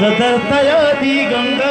ಸದರ್ಥಯಾದಿ Ganga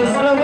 Muslim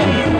Amen.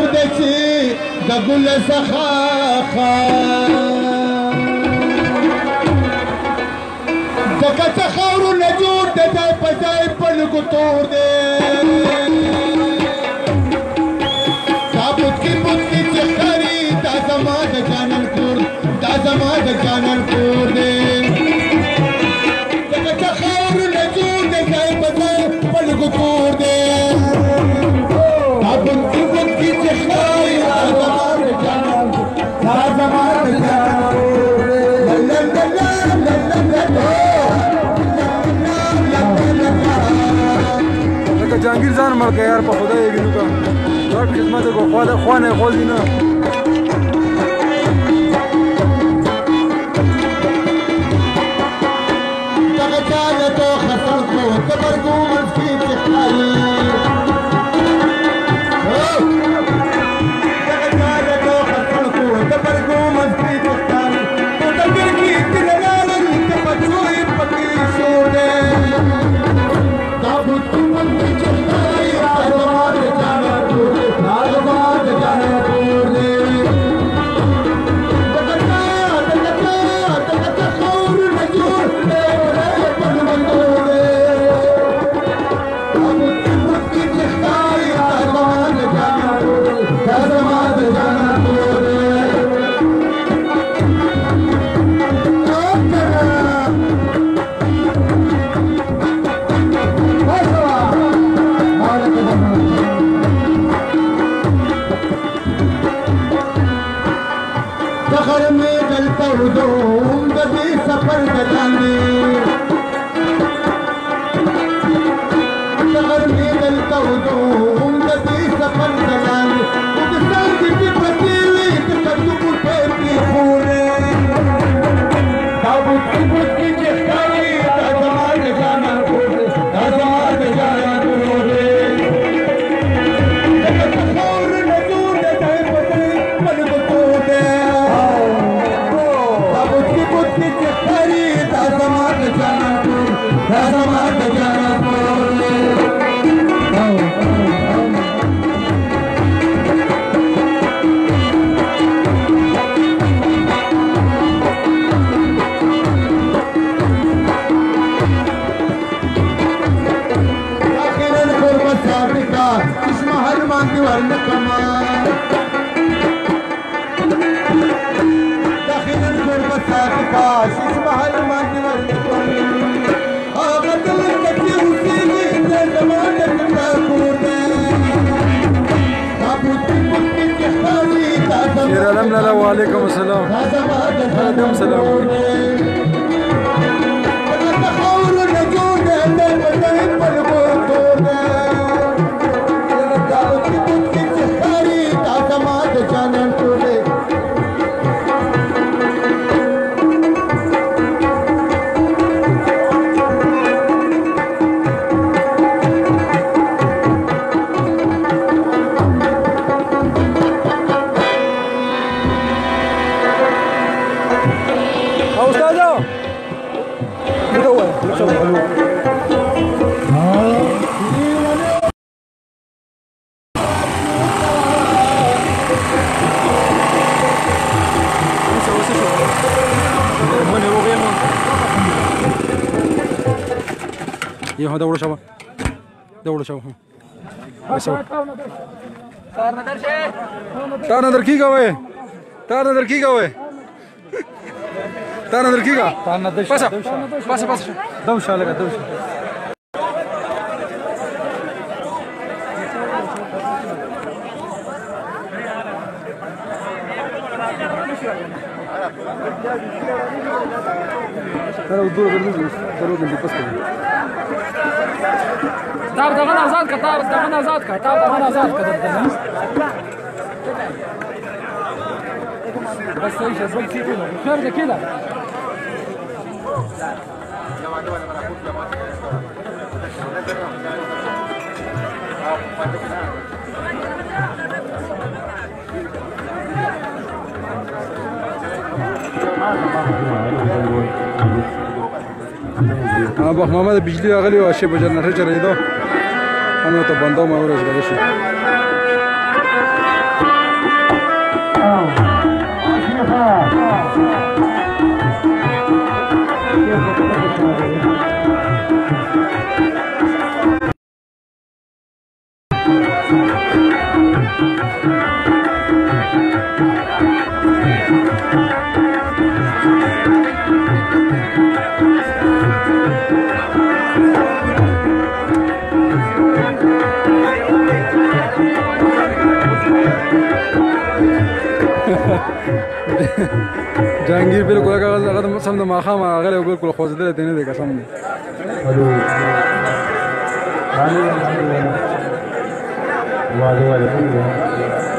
تور دسی د ګل څخه دکه څخه ورو نه جوړ د ځای په ځای په لګو تور دی دا پوتکی پوتکی چې خري دا زما د جانان کور دا زما د ځان مړ که یار په خدای یې وینو که دا خدمت یې کو خوا ده خوا نه یې خوځي نه دغه چا نه ته خسر کو قبر ګومه ಹೌದು یو ها دوړو شابه دوړو شابه تار نظر شه تار نظر کیږه وای تار نظر کیږه وای تار نظر کیږه تار نظر پاسه پاسه پاسه دوشه لګه دوشه Cara, o duro, o duro, o duro, o duro, o duro, o duro, تا دغه آزاد کړه تا دغه آزاد کړه تا دغه آزاد کړه بس صحیح شو بس صحیح شو خیر ده كده ابو محمد بجلی راغلی واشه په جنټر چلېدو همینو ته بنده ما ورزګر شو Oh, yeah. वाह वाह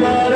Lord.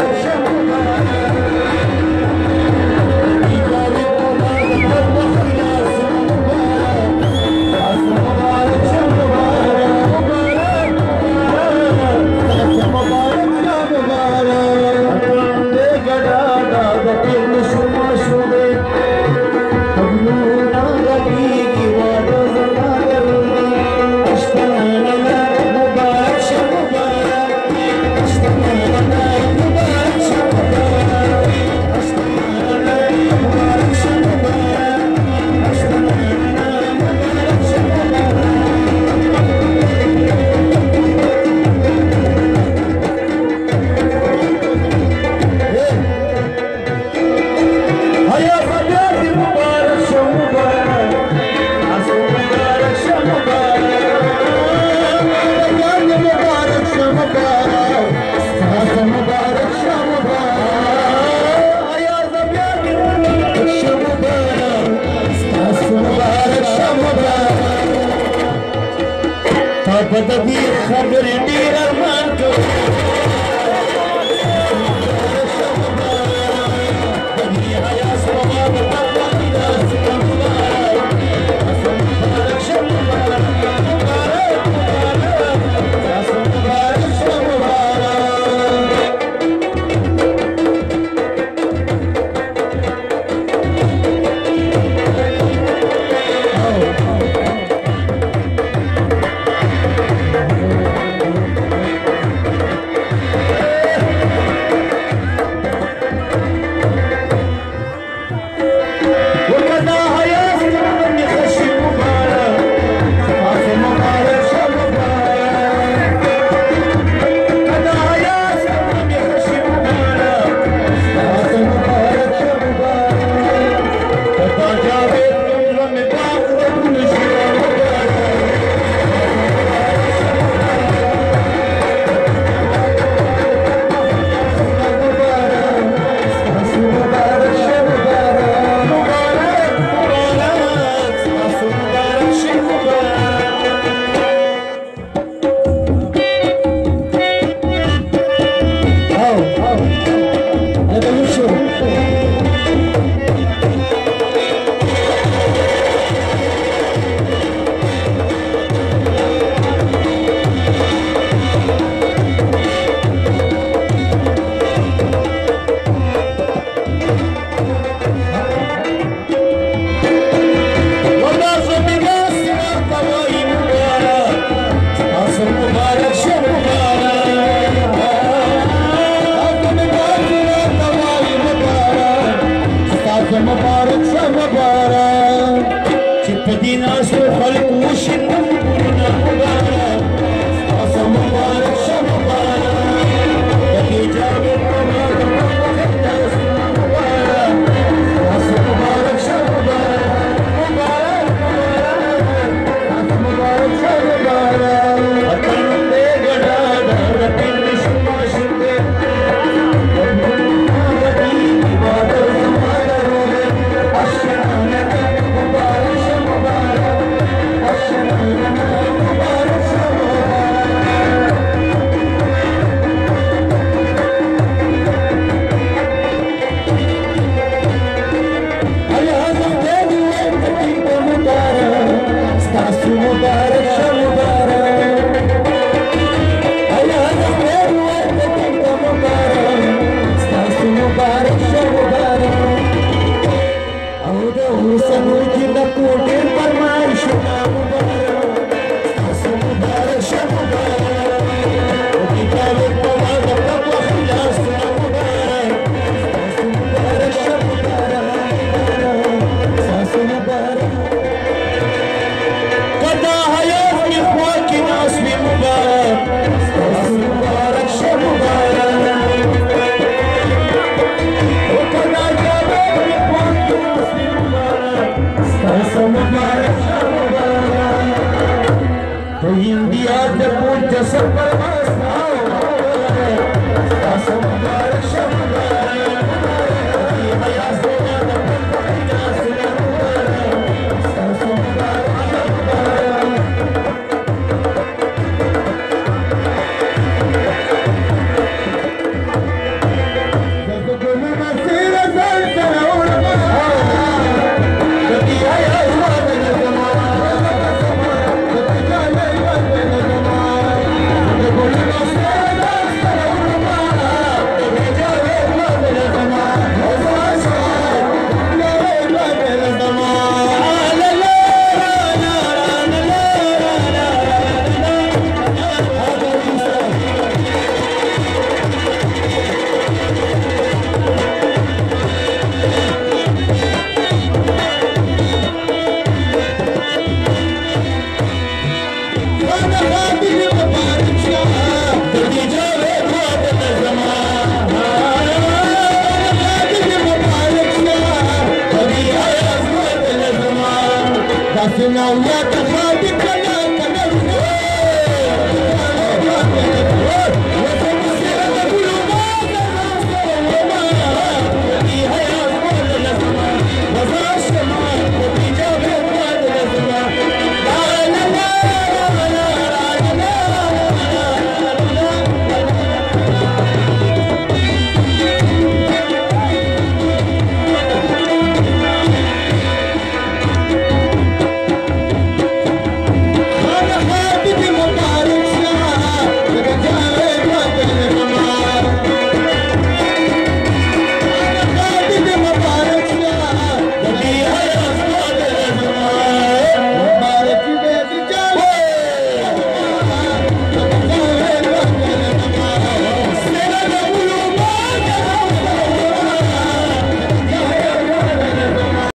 Argentinos. you know